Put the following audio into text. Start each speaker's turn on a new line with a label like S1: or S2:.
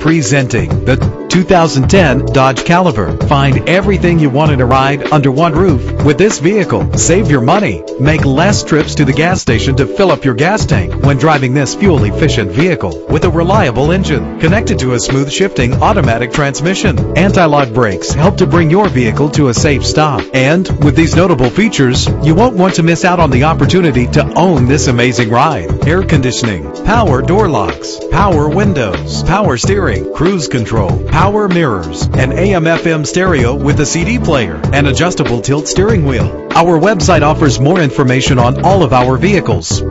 S1: Presenting the 2010 Dodge Caliber. Find everything you want in a ride under one roof with this vehicle. Save your money. Make less trips to the gas station to fill up your gas tank when driving this fuel efficient vehicle with a reliable engine connected to a smooth shifting automatic transmission. Anti-lock brakes help to bring your vehicle to a safe stop. And with these notable features, you won't want to miss out on the opportunity to own this amazing ride. Air conditioning, power door locks, power windows, power steering, cruise control, power mirrors, an AM FM stereo with a CD player, and adjustable tilt steering wheel. Our website offers more information on all of our vehicles.